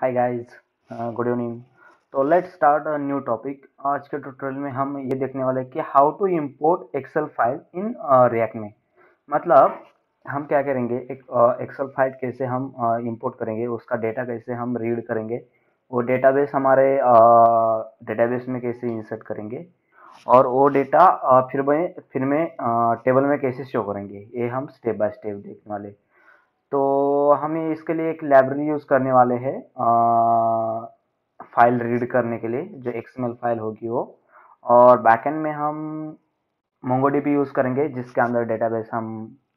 हाय guys good evening तो let start a new topic आज के ट्यूटोरियल में हम ये देखने वाले हैं कि how to import Excel file in React में। मतलब हम क्या करेंगे? एक एक्सेल uh, फ़ाइल कैसे हम इंपोर्ट uh, करेंगे? उसका डेटा कैसे हम रीड करेंगे? वो डेटाबेस हमारे डेटाबेस uh, में कैसे इंसर्ट करेंगे? और वो डेटा फिर में फिर में टेबल में कैसे शो करेंगे? ये हम स्टेप बाय स्टेप देखने वाले तो हमें इसके लिए एक लाइब्रेरी यूज़ करने वाले हैं फ़ाइल रीड करने के लिए, जो एक्सएमएल फ़ाइल होगी वो। और बैकएंड में हम मोंगोडीबी यूज़ करेंगे, जिसके अंदर डेटाबेस हम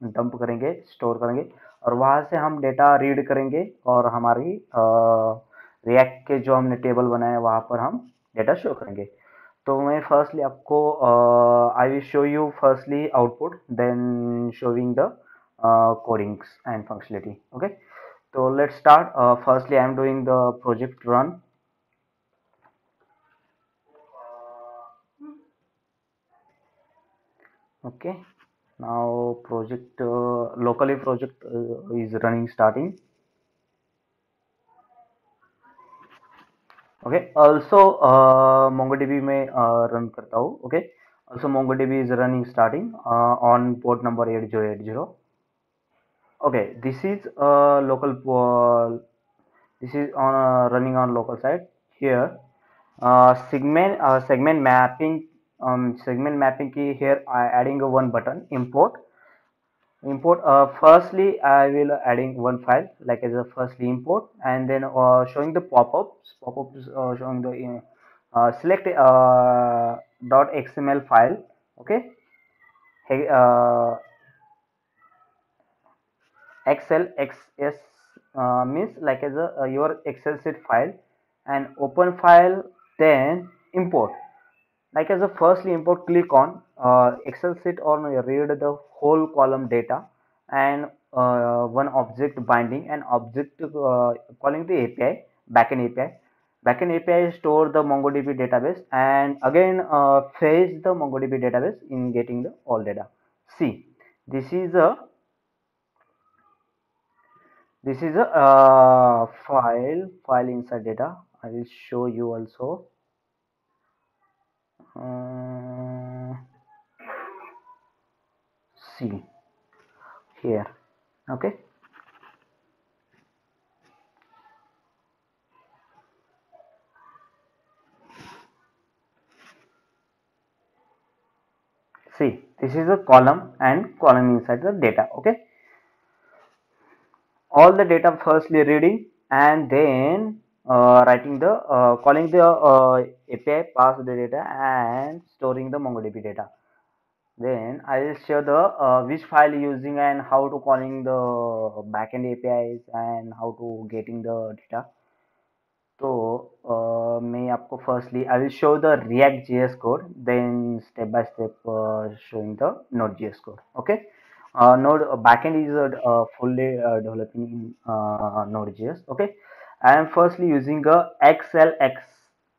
डंप करेंगे स्टोर करेंगे। और वहाँ से हम डेटा रीड करेंगे, और हमारी रिएक्ट के जो हमने टेबल बनाए वहाँ पर हम डेटा शो करेंगे। तो मैं फर्स्टली आपको I will show you firstly output then showing the uh, codings and functionality okay? So let's start. Uh, firstly i'm doing the project run. Okay now project uh, locally project uh, is running starting. Okay also uh, mongodb may uh, run karta hu okay? Also mongodb is running starting uh, on port number 8080 okay this is a local uh, this is on uh, running on local side. Here uh, segment uh, segment mapping um, segment mapping key here I adding a one button import. Import uh, firstly I will adding one file like as a firstly import and then uh, showing the pop-ups pop-ups uh, showing the uh, select uh, dot xml file okay? Hey, uh, excel xs uh, means like as a uh, your excel sheet file and open file then import. Like as a firstly import click on uh, excel sheet or read the whole column data and uh, one object binding and object uh, calling the api backend api backend api store the mongodb database and again uh, fetch the mongodb database in getting the all data. See this is a this is a uh, file file inside data. I will show you also. Uh, see here okay? See this is a column and column inside the data okay all the data firstly reading and then uh, writing the uh, calling the uh, API pass the data and storing the MongoDB data. Then I will show the uh, which file using and how to calling the backend APIs and how to getting the data. तो uh, मैं आपको firstly I will show the react JS code then step by step showing the node.js code okay Uh, node uh, backend is uh, fully uh, developing in uh, node.js okay i am firstly using a xlx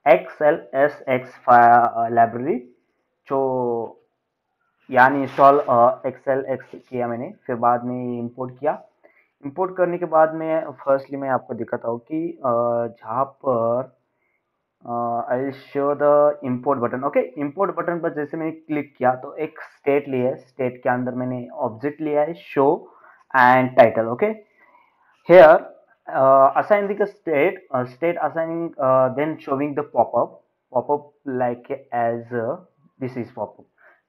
xlsx file uh, library जो यानी install Excel X किया मैंने फिर बाद में import किया import करने के बाद में फर्स्टली मैं आपको दिखाता हूँ कि जहाँ पर I show the import button. Okay, import button पर जैसे मैंने क्लिक किया तो एक स्टेट लिया है। स्टेट के अंदर मैंने ऑब्जेक्ट लिया है, show and title, okay? Here assigning state state assigning then showing the popup popup like as this is popup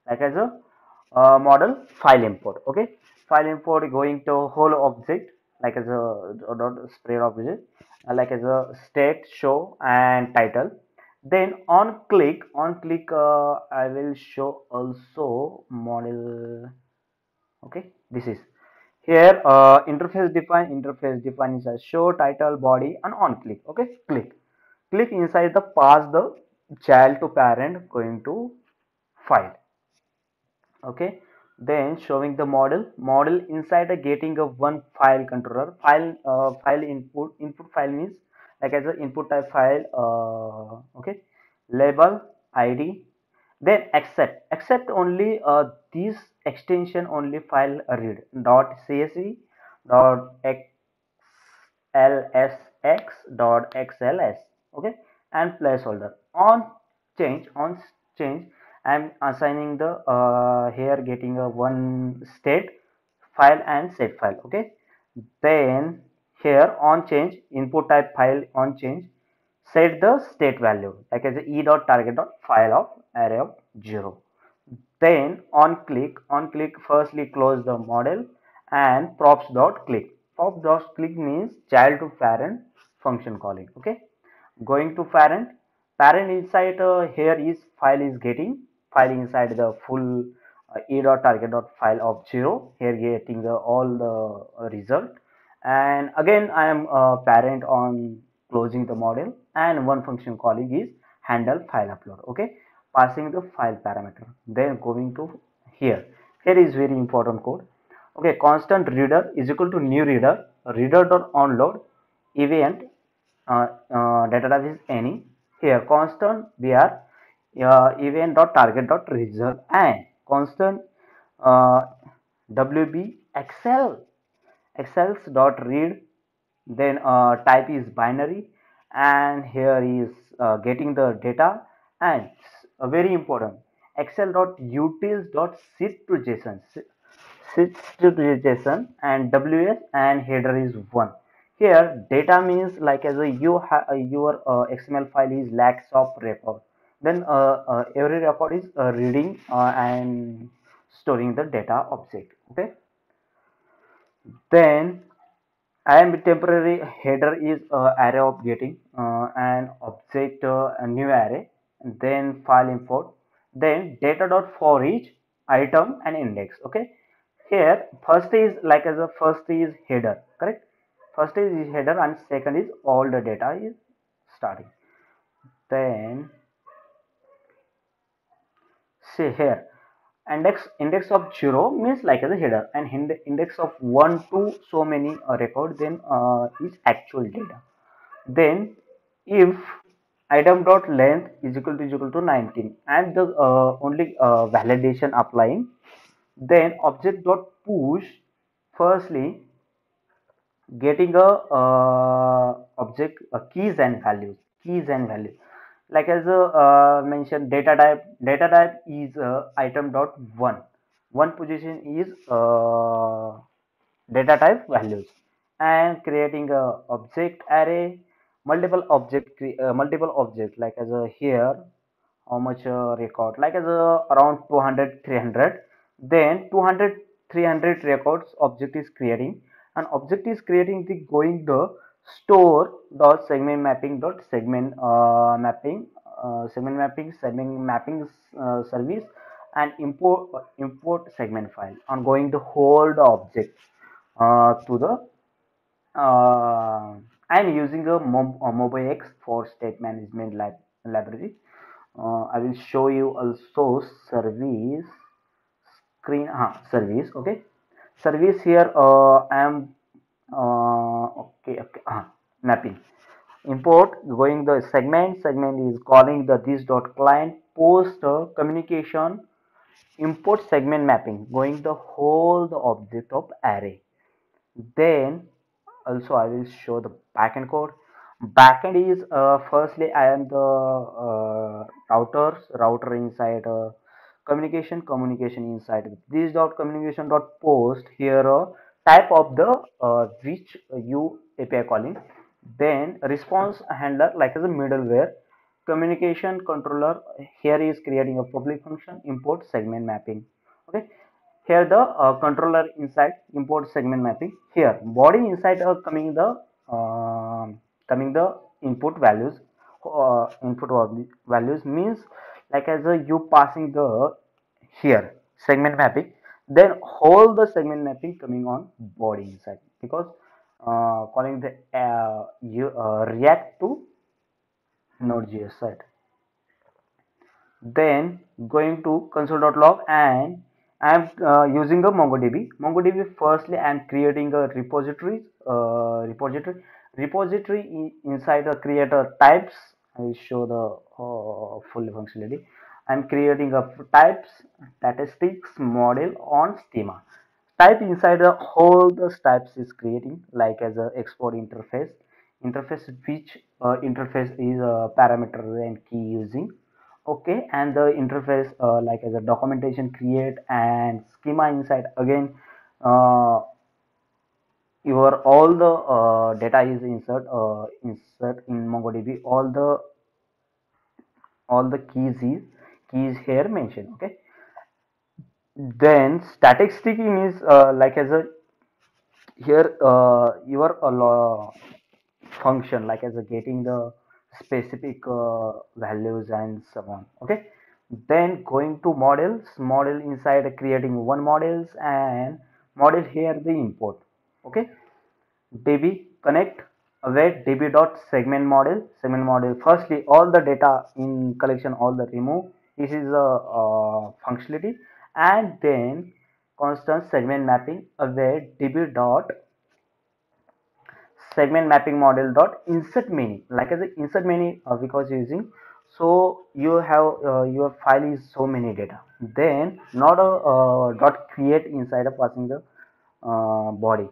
like as a model file import okay file import going to whole object like as a dot spread object uh, like as a state show and title. Then on click on click uh, i will show also model. Okay this is here uh, interface define interface define is a show title body and on click. Okay click. Click inside the pass the child to parent going to file. Okay then showing the model. Model inside the getting of one file controller. File uh, file input. Input file means like as an input type file uh, okay. Label id then accept. Accept only uh, this extension only file read. Dot csv dot xlsx dot xls okay. And placeholder. On change on change i'm assigning the uh, here getting a one state file and set file okay? Then here on change input type file on change set the state value like as e dot target dot file of array of 0 then on click on click firstly close the model and props dot click. Props dot click means child to parent function calling okay? Going to parent parent inside uh, here is file is getting file inside the full uh, e dot target dot file of 0 here getting the all the uh, result. And again i am a parent on closing the model. And one function calling is handle file upload okay? Passing the file parameter then going to here. Here is very important code. Okay constant reader is equal to new reader. Reader dot onload event uh, uh, data is any. Here constant br uh, event dot target dot result and constant uh, wb excel excels dot read then uh, type is binary and here is uh, getting the data and very important excel dot utils dot sheet to json sheet to json and ws and header is one. Here data means like as a you have your uh, xml file is lakhs of record then uh, uh, every record is uh, reading and storing the data object okay? Then IAMB temporary header is array of getting an object a new array. Then file import. Then data dot for each item and index okay? Here first is like as a first is header correct? First is header and second is all the data is starting. Then see here index index of 0 means like as a header and index of 1 to so many record then uh, is actual data. Then if item dot length is equal to is equal to 19 and the uh, only uh, validation applying then object dot push firstly getting a uh, object keys and values keys and values like as uh, mentioned data type data type is uh, item dot one. One position is uh, data type values and creating a object array multiple object uh, multiple object like as a here how much uh, record like as a around 200 300 then 200 300 records object is creating. And object is creating the going the store dot segment mapping dot segment uh, mapping uh, segment mapping segment mapping uh, service and import import segment file i'm going to hold the object uh, to the uh, I'm using a, Mob a MobX for state management library. Uh, I will show you also service screen uh, service okay service here uh, I am uh, okay okay. Uh, mapping. Import going the segment. Segment is calling the this dot client. Post uh, communication. Import segment mapping. Going the whole the object of array. Then also i will show the backend code. Backend is uh, firstly i am the uh, routers. Router inside uh, communication. Communication inside. This dot communication dot post here uh, type of the uh, which you api calling then response handler like as a middleware communication controller here is creating a public function import segment mapping. Okay? Here the uh, controller inside import segment mapping. Here body inside are coming the uh, coming the input values uh, input values means like as a you passing the here segment mapping then whole the segment mapping coming on body inside. Because uh, calling the uh, you uh, react to node.js side then going to console.log and I'm uh, using a MongoDB. MongoDB firstly I'm creating a repository uh, repository repository in, inside the creator types. I will show the uh, full functionality I'm creating a types statistics model on schema. Type inside the whole the types is creating like as a export interface. Interface which uh, interface is a parameter and key using. Okay and the interface uh, like as a documentation create and schema inside. Again uh, your all the uh, data is insert uh, insert in mongodb. All the all the keys is keys here mentioned okay? Then static string is uh, like as a here uh, your uh, function like as a getting the specific uh, values and so on okay? Then going to models model inside creating one models and model here the import okay? Db connect await db dot segment model segment model firstly all the data in collection all the remove this is a functionality. And then constant segment mapping await db dot segment mapping model dot insert many like as insert many uh, because using so you have uh, your file is so many data. Then not a uh, dot create inside of passing the uh, body.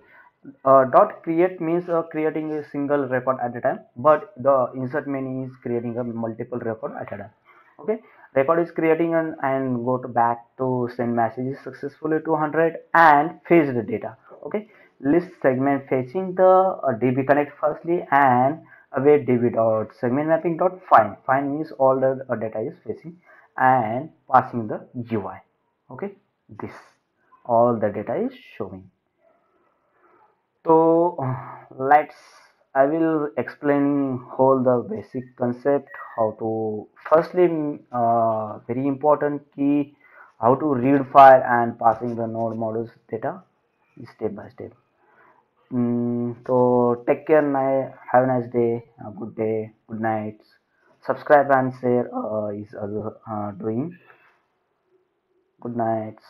Uh, dot create means uh, creating a single record at a time but the insert many is creating a multiple record at a time. Okay record is creating an, and go to back to send messages successfully 200 and fetch the data okay? List segment fetching the uh, db connect firstly and await db dot. Segment mapping dot find find means all the uh, data is fetching and passing the ui okay? This all the data is showing. So let's i will explain whole the basic concept how to firstly uh, very important key how to read file and passing the node modules data step by step. Mm, so take care have a nice day uh, good day good night. Subscribe and share uh, is uh, doing. Good nights